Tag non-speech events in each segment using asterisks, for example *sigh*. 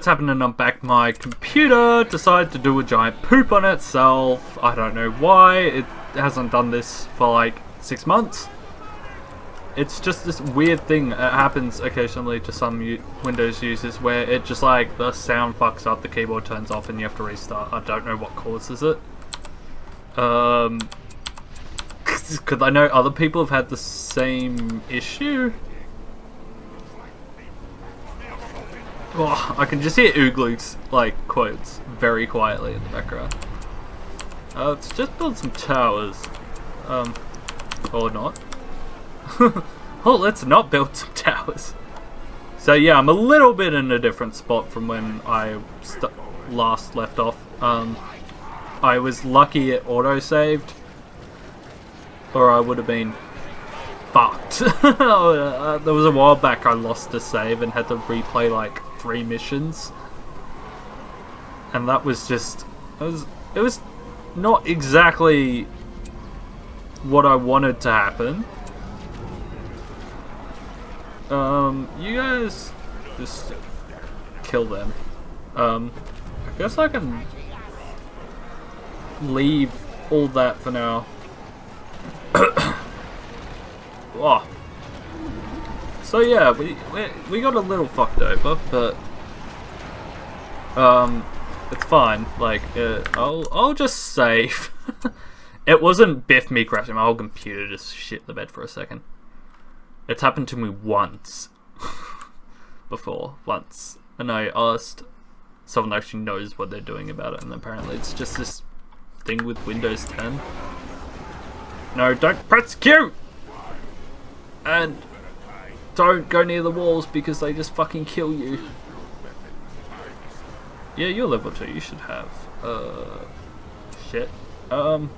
what's happening? I'm back. My computer decided to do a giant poop on itself. I don't know why. It hasn't done this for like six months. It's just this weird thing that happens occasionally to some Windows users where it just like the sound fucks up, the keyboard turns off, and you have to restart. I don't know what causes it. Um, *laughs* because I know other people have had the same issue. Oh, I can just hear Ugluk's like quotes very quietly in the background. Uh, let's just build some towers. Um, or not. *laughs* oh, let's not build some towers. So yeah, I'm a little bit in a different spot from when I last left off. Um, I was lucky it auto-saved, or I would have been fucked. *laughs* uh, there was a while back I lost a save and had to replay like three missions. And that was just... It was, it was not exactly what I wanted to happen. Um, you guys just kill them. Um, I guess I can leave all that for now. oh. *coughs* So yeah, we, we we got a little fucked over, but um, it's fine. Like, uh, I'll I'll just save. *laughs* it wasn't Biff me crashing. My whole computer just shit the bed for a second. It's happened to me once *laughs* before, once, and I asked someone actually knows what they're doing about it, and apparently it's just this thing with Windows 10. No, don't press Q! And don't go near the walls because they just fucking kill you. Yeah, you're level 2, you should have. Uh, shit. Um,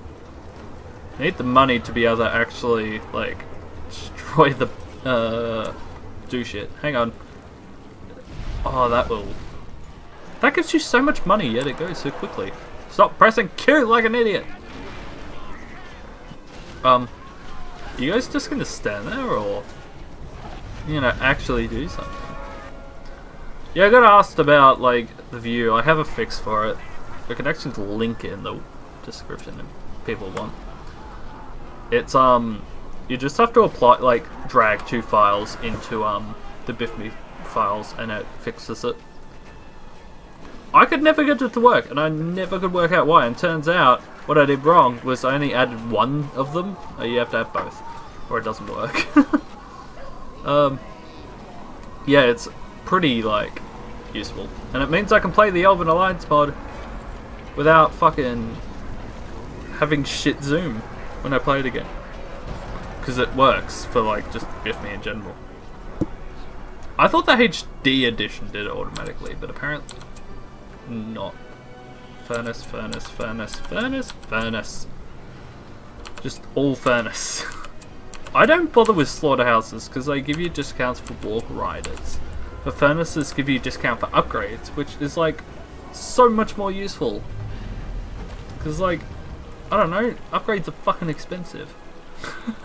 I need the money to be able to actually, like, destroy the, uh, do shit. Hang on. Oh, that will... That gives you so much money, yet it goes so quickly. Stop pressing Q like an idiot! Um, you guys just gonna stand there, or you know, actually do something? Yeah, I got asked about like the view. I have a fix for it. I can actually link it in the description if people want. It's um, you just have to apply like drag two files into um the BiffMe files, and it fixes it. I could never get it to work, and I never could work out why. And turns out, what I did wrong was I only added one of them. Uh, you have to have both, or it doesn't work. *laughs* um, yeah, it's pretty, like, useful. And it means I can play the Elven Alliance mod without fucking having shit zoom when I play it again. Because it works for, like, just BiffMe in general. I thought the HD edition did it automatically, but apparently not. Furnace, furnace, furnace, furnace, furnace. Just all furnace. *laughs* I don't bother with slaughterhouses because they give you discounts for Warg riders. The furnaces give you discount for upgrades, which is like so much more useful. Because like, I don't know, upgrades are fucking expensive. *laughs*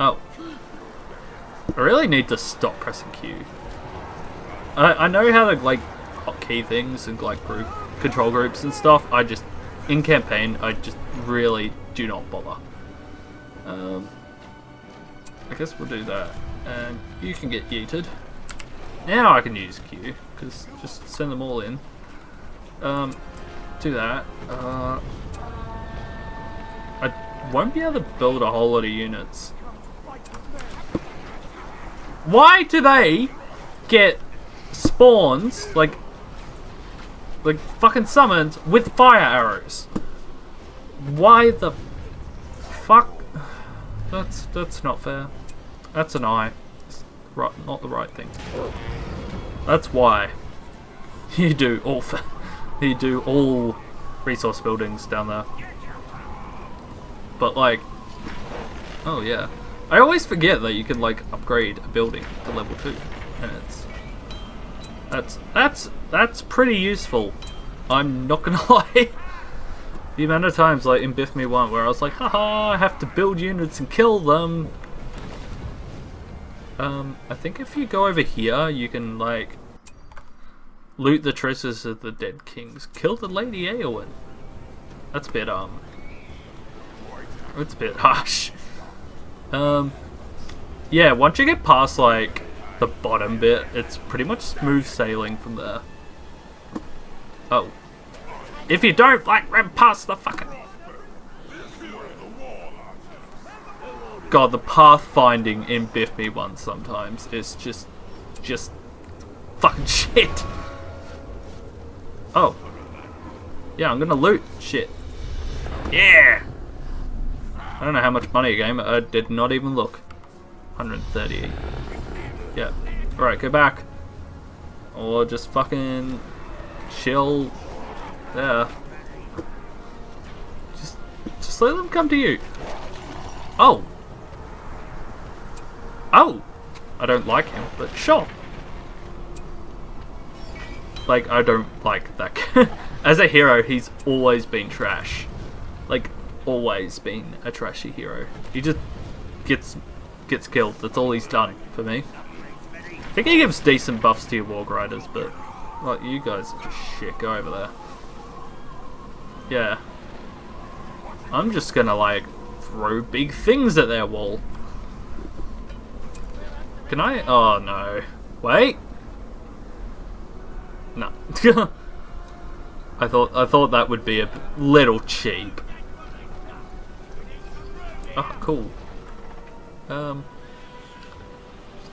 oh. I really need to stop pressing Q. I, I know how to like hotkey things and like group control groups and stuff. I just in campaign I just really do not bother. Um, I guess we'll do that, and you can get yeeted. Now I can use Q because just send them all in. Um, do that. Uh, I won't be able to build a whole lot of units. Why do they get spawns like like, fucking summoned with fire arrows. Why the? That's that's not fair. That's an eye. It's right, not the right thing. That's why *laughs* you do all you do all resource buildings down there. But like, oh yeah, I always forget that you can like upgrade a building to level two, and it's that's that's that's pretty useful. I'm not gonna *laughs* lie. The amount of times like in Biff Me 1 where I was like, haha, I have to build units and kill them. Um, I think if you go over here, you can like Loot the treasures of the dead kings. Kill the Lady Eowyn. That's a bit, um... It's a bit *laughs* harsh. Um... Yeah, once you get past, like, the bottom bit, it's pretty much smooth sailing from there. Oh. If you don't, like, run past the fucking... God, the pathfinding in Biff Me 1 sometimes is just... just... fucking *laughs* shit. Oh. Yeah, I'm gonna loot shit. Yeah! I don't know how much money a game. I uh, did not even look. 130. Yeah. Alright, go back. Or just fucking chill there. Just just let them come to you. Oh. Oh. I don't like him, but sure. Like, I don't like that. *laughs* As a hero, he's always been trash. Like, always been a trashy hero. He just gets gets killed. That's all he's done for me. I think he gives decent buffs to your Warg Riders, but well, you guys are just shit. Go over there. Yeah. I'm just gonna like throw big things at their wall. Can I? Oh no. Wait. No. *laughs* I thought I thought that would be a little cheap. Oh, cool. Um,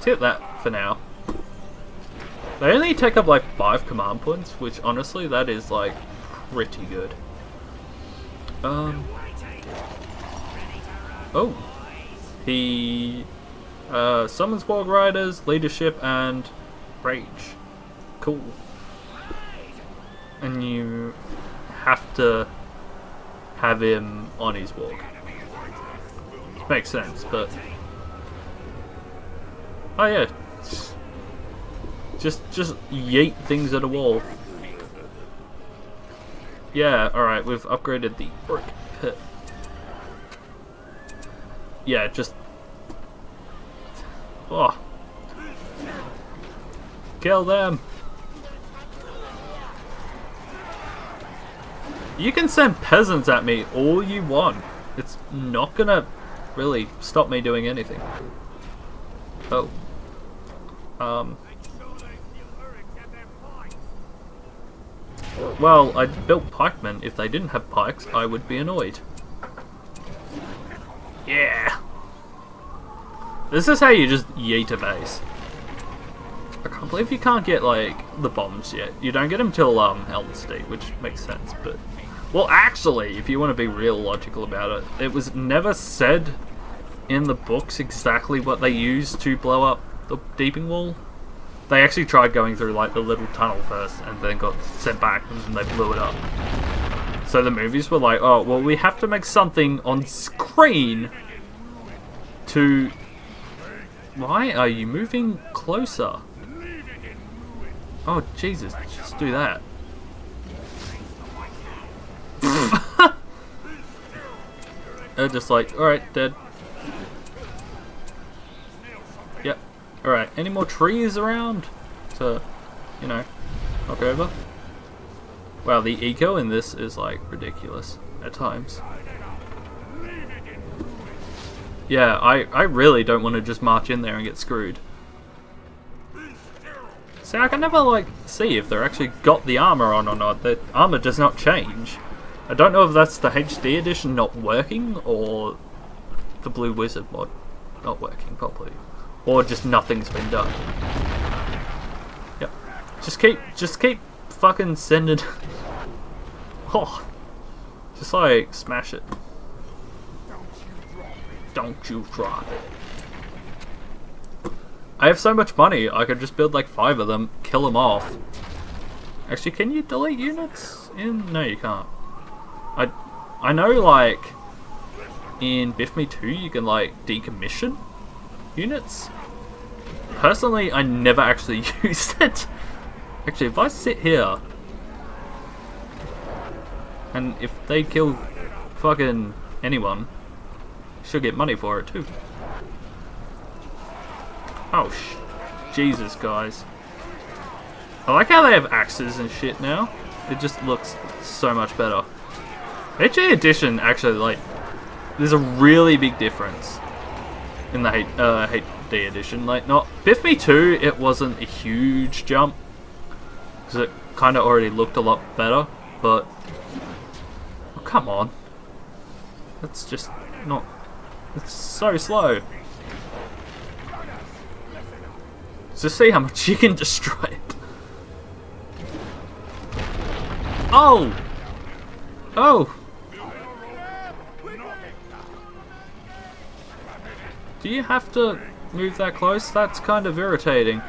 hit that for now. They only take up like five command points, which honestly, that is like pretty good. Um. Oh, he uh, summons Warg Riders, leadership, and rage. Cool. And you have to have him on his warg. Makes sense, but Oh yeah. Just just yeet things at a wall. Yeah, alright, we've upgraded the Orc Pit. Yeah, just Oh. Kill them. You can send peasants at me all you want. It's not gonna really stop me doing anything. Oh. Um. Well, I built pikemen. If they didn't have pikes, I would be annoyed. Yeah! This is how you just yeet a base. I can't believe you can't get, like, the bombs yet. You don't get them till, um, Helm's Deep, which makes sense, but... Well, actually, if you want to be real logical about it, it was never said in the books exactly what they used to blow up the deeping wall. They actually tried going through like the little tunnel first and then got sent back and they blew it up. So the movies were like, oh, well, we have to make something on screen to... Why are you moving closer? Oh, Jesus, just do that. *laughs* They're just like, alright, dead. Alright, any more trees around to, you know, knock over? Wow, the eco in this is like ridiculous at times. Yeah, I, I really don't want to just march in there and get screwed. See, I can never like see if they're actually got the armor on or not. The armor does not change. I don't know if that's the HD edition not working or the Blue Wizard mod not working properly. Or just nothing's been done. Yep. Just keep, just keep fucking sending... *laughs* oh. Just like, smash it. Don't you drop. I have so much money, I could just build like five of them, kill them off. Actually, can you delete units in? No, you can't. I, I know like in Biff Me 2 you can like decommission units. Personally, I never actually *laughs* used it. Actually, if I sit here, and if they kill fucking anyone, should get money for it too. Oh, sh Jesus, guys. I like how they have axes and shit now. It just looks so much better. HD Edition actually like there's a really big difference in the H uh, edition. Like not Biff Me 2 it wasn't a huge jump because it kind of already looked a lot better, but oh, come on. That's just not it's so slow. Just see how much you can *laughs* destroy it. Oh! Oh! Do you have to move that close? That's kind of irritating.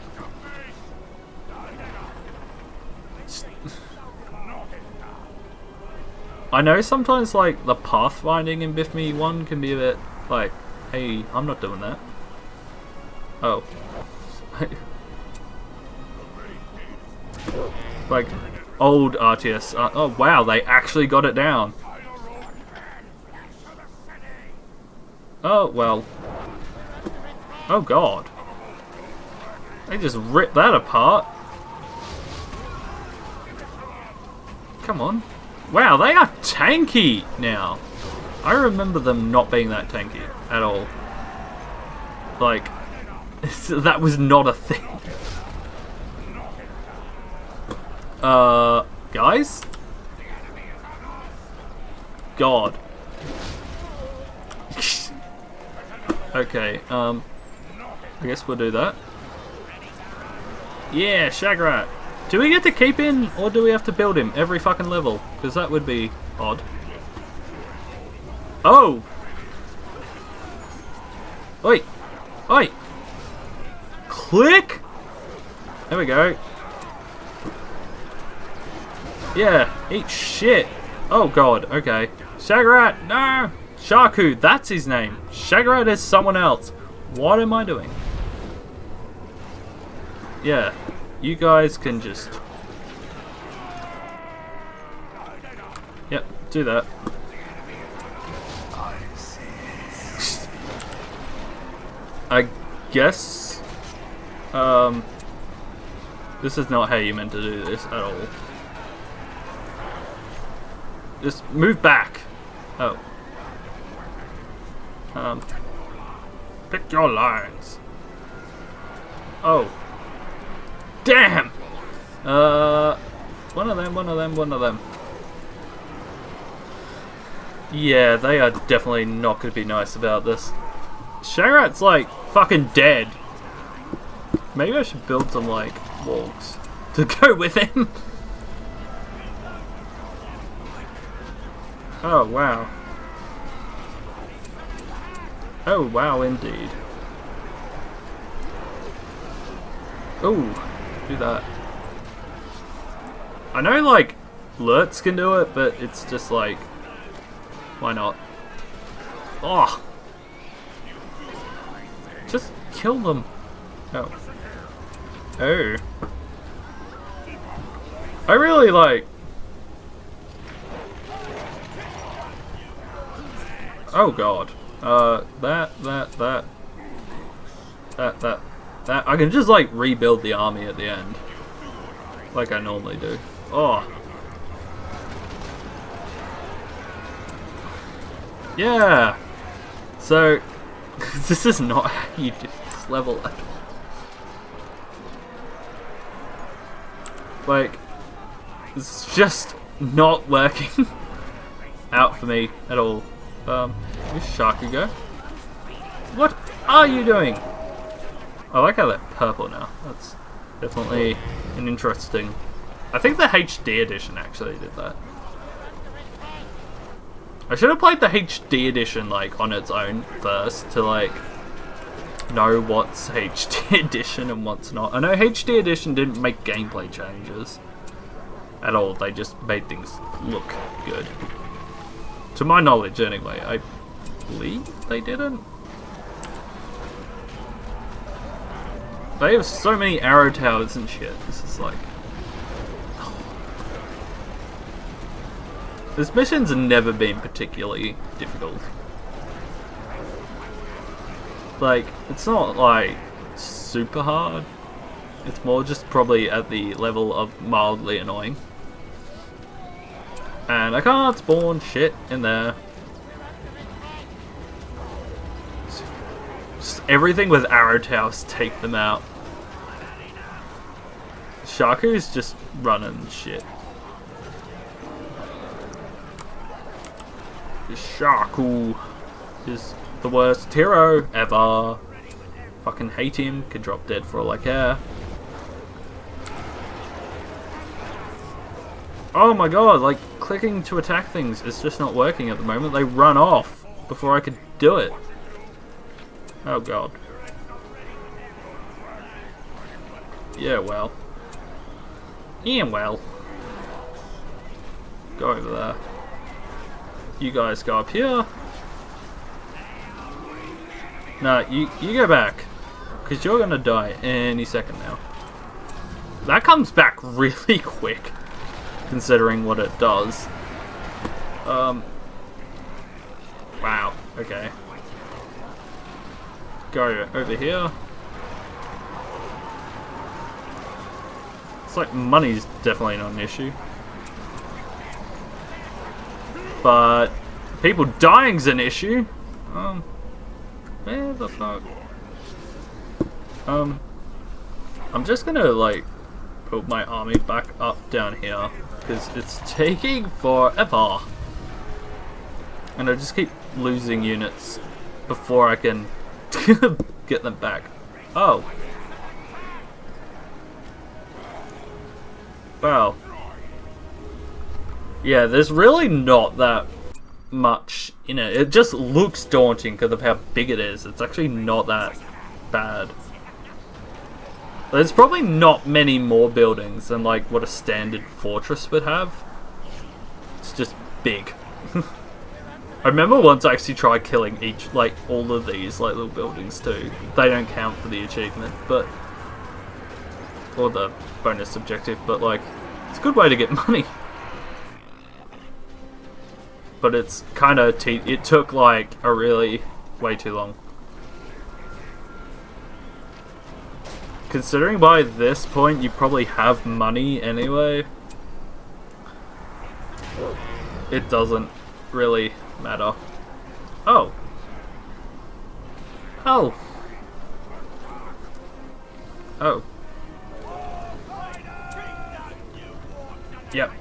I know sometimes like the pathfinding in Biff Me 1 can be a bit like, hey, I'm not doing that. Oh. *laughs* like old RTS. Uh, oh wow, they actually got it down. Oh well. Oh god. They just ripped that apart. Come on. Wow, they are tanky now. I remember them not being that tanky at all. Like, *laughs* that was not a thing. *laughs* Uh, guys? God. *laughs* okay, um, I guess we'll do that. Yeah, Shagrat. Do we get to keep him, or do we have to build him every fucking level? Because that would be odd. Oh! Oi! Oi! Click! There we go. Yeah, eat shit. Oh god, okay. Shagrat, no! Sharku, that's his name. Shagrat is someone else. What am I doing? Yeah, you guys can just... Yep, do that. I guess... Um... This is not how you meant to do this at all. Just move back. Oh. Um. Pick your lines. Oh. Damn! Uh, one of them, one of them, one of them. Yeah, they are definitely not going to be nice about this. Shagrat's like fucking dead. Maybe I should build some like walls *laughs* to go with him. oh wow. Oh wow indeed. Oh, do that. I know, like, Lurtz can do it, but it's just like, why not? Oh! Just kill them. Oh. Oh. I really like... Oh god. Uh, that, that, that. That, that. That I can just like rebuild the army at the end. Like I normally do. Oh. Yeah. So *laughs* this is not how you do this level at all. Like it's just not working *laughs* out for me at all. Um, where's go? What are you doing? I like how they're purple now. That's definitely an interesting... I think the HD edition actually did that. I should have played the HD edition like on its own first to like know what's HD *laughs* edition and what's not. I know HD edition didn't make gameplay changes at all. They just made things look good. To my knowledge anyway. I believe they didn't. They have so many arrow towers and shit. This is like... This mission's never been particularly difficult. Like, it's not like super hard. It's more just probably at the level of mildly annoying. And I can't spawn shit in there. Everything with arrow towers take them out. Sharku's just running shit. Sharku is the worst hero ever. Fucking hate him, could drop dead for all I care. Oh my god, like, clicking to attack things is just not working at the moment. They run off before I could do it. Oh god. Yeah, well. Yeah, well. Go over there. You guys go up here. No, you, you go back. Because you're going to die any second now. That comes back *laughs* really quick. Considering what it does. Um. Wow. Okay. Go over here. It's like money's definitely not an issue. But people dying's an issue. Um, where the fuck? Um, I'm just gonna like put my army back up down here because it's taking forever. And I just keep losing units before I can *laughs* get them back. Oh. Wow. Yeah, there's really not that much in it. It just looks daunting because of how big it is. It's actually not that bad. There's probably not many more buildings than like what a standard fortress would have. It's just big. *laughs* I remember once I actually tried killing each, like, all of these, like, little buildings too. They don't count for the achievement, but... Or the bonus objective, but, like, it's a good way to get *laughs* money but it's kind of it took like a really way too long. Considering by this point you probably have money anyway, it doesn't really matter. Oh. Oh. Oh. Yep.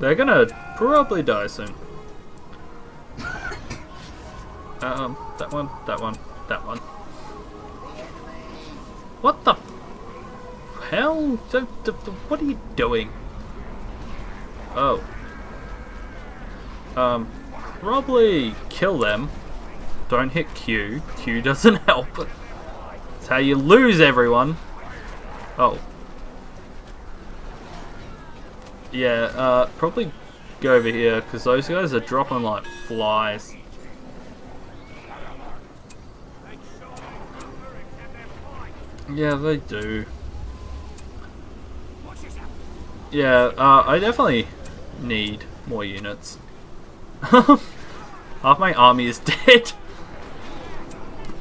They're gonna probably die soon. *laughs* Um, that one, that one, that one. What the hell? What are you doing? Oh. Um, probably kill them. Don't hit Q. Q *laughs* doesn't help. It's how you lose everyone. Oh. Yeah, uh, probably go over here because those guys are dropping like flies. Yeah, they do. Yeah, uh, I definitely need more units. *laughs* Half my army is *laughs* dead.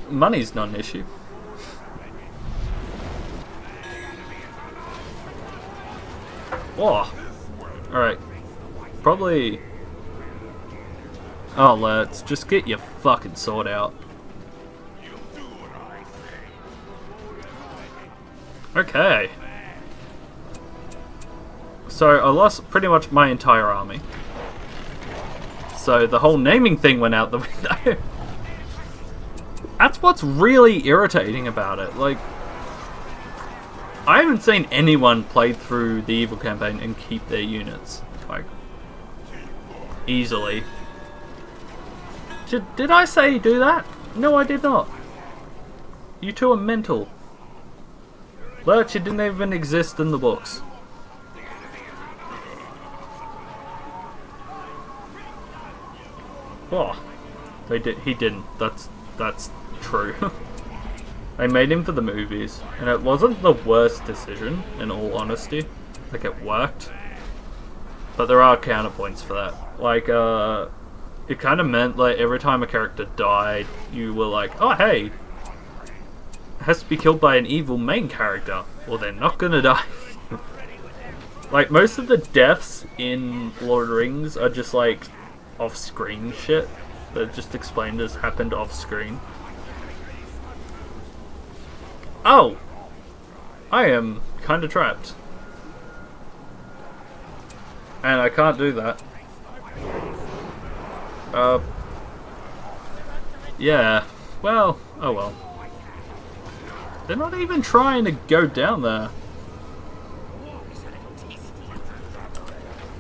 Money's not an issue. Whoa. Alright, Probably... Oh, let's just get your fucking sword out. Okay. So I lost pretty much my entire army. So the whole naming thing went out the *laughs* window. That's what's really irritating about it. Like, I haven't seen anyone play through the Evil campaign and keep their units. Like, easily. Did, did I say do that? No, I did not. You two are mental. Lurtz, it didn't even exist in the books. Oh, they did. He didn't. That's that's true. *laughs* they made him for the movies, and it wasn't the worst decision. In all honesty, like it worked. But there are counterpoints for that. Like, uh, it kind of meant like every time a character died, you were like, oh hey, has to be killed by an evil main character, or they're not gonna *laughs* die. like, most of the deaths in Lord of the Rings are just like off screen shit. They're just explained as happened off screen. Oh! I am kinda trapped. And I can't do that. Uh. Yeah. Well, oh well. They're not even trying to go down there.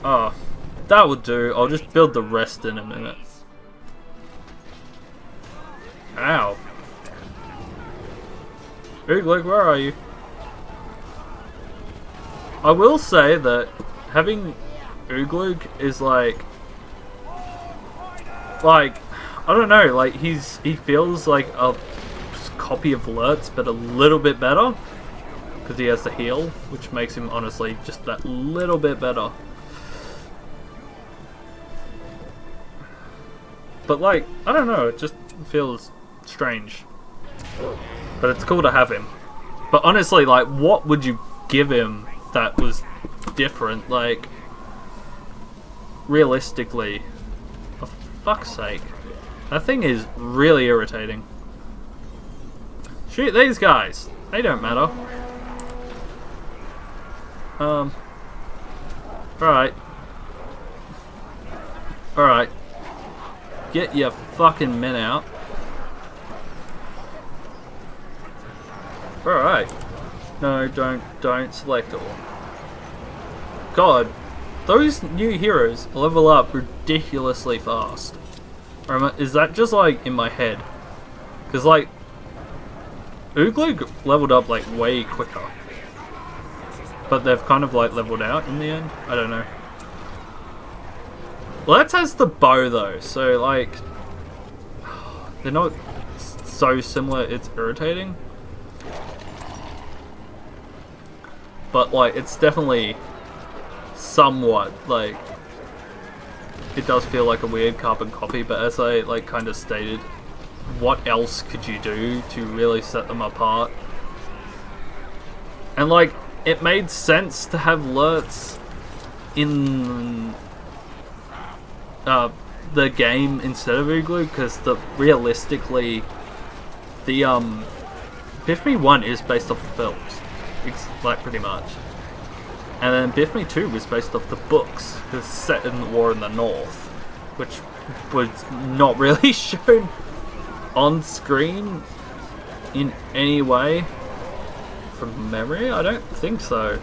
Oh, that would do. I'll just build the rest in a minute. Ow. Ugluk, where are you? I will say that having Ugluk is like... Like, I don't know, like he's he feels like a copy of Lurtz, but a little bit better. Because he has the heal, which makes him honestly just that little bit better. But like, I don't know, it just feels strange. But it's cool to have him. But honestly, like, what would you give him that was different? Like, realistically, for fuck's sake. That thing is really irritating. Shoot these guys! They don't matter. Um. Alright. Alright. Get your fucking men out. Alright. No, don't, don't select all. God, those new heroes level up ridiculously fast. Or is that just like in my head? Because like, Ugluk leveled up like way quicker. But they've kind of like leveled out in the end. I don't know. Lurtz has the bow though, so like, *sighs* they're not so similar, it's irritating. But like, it's definitely somewhat like it does feel like a weird carbon copy, but as I like kind of stated, what else could you do to really set them apart? And like, it made sense to have Lurtz in uh, the game instead of Ugluk, because the realistically, the um, Bifme 1 is based off the films, it's, like pretty much. And then Bifme 2 was based off the books, because set in the war in the north, which was not *laughs* really shown on screen in any way from memory? I don't think so.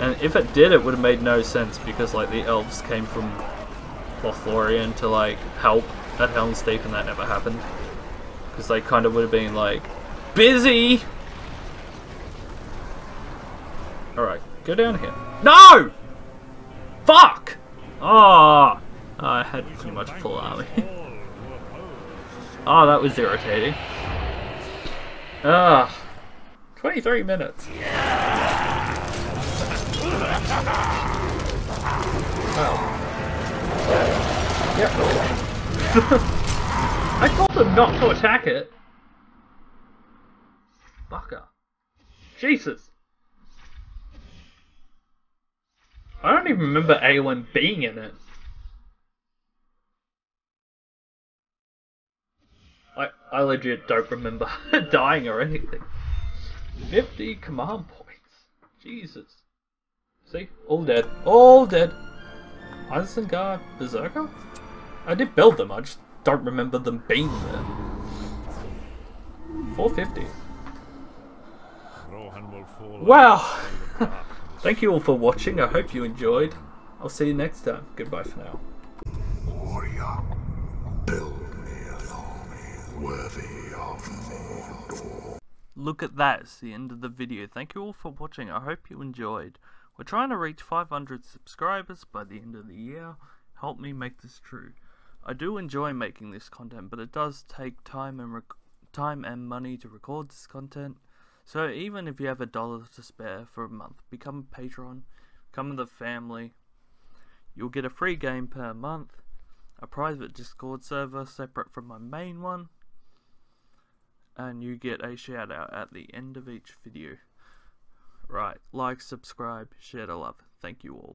And if it did, it would have made no sense because like the elves came from Lothlorien to like help at Helm's Deep and that never happened. Because they kind of would have been like, busy! Alright, go down here. No! Fuck! Ah! Oh, I had pretty much full army. oh, *laughs* that was irritating. Ah, 23 minutes. Oh. Yep. *laughs* I told them not to attack it. Fucker. Jesus. I don't even remember Eowyn being in it. I, I legit don't remember *laughs* dying or anything. 50 command points. Jesus. See? All dead. All dead. Isengard Berserker? I did build them, I just don't remember them being there. 450. Wow! *laughs* Thank you all for watching, I hope you enjoyed. I'll see you next time. Goodbye for now. Warrior, build me a army worthy of Mordor. Look at that, it's the end of the video. Thank you all for watching, I hope you enjoyed. We're trying to reach 500 subscribers by the end of the year. Help me make this true. I do enjoy making this content, but it does take time and time and money to record this content. So even if you have a dollar to spare for a month, become a patron, become the family. You'll get a free game per month, a private Discord server separate from my main one, and you get a shout out at the end of each video. Right, like, subscribe, share the love. Thank you all.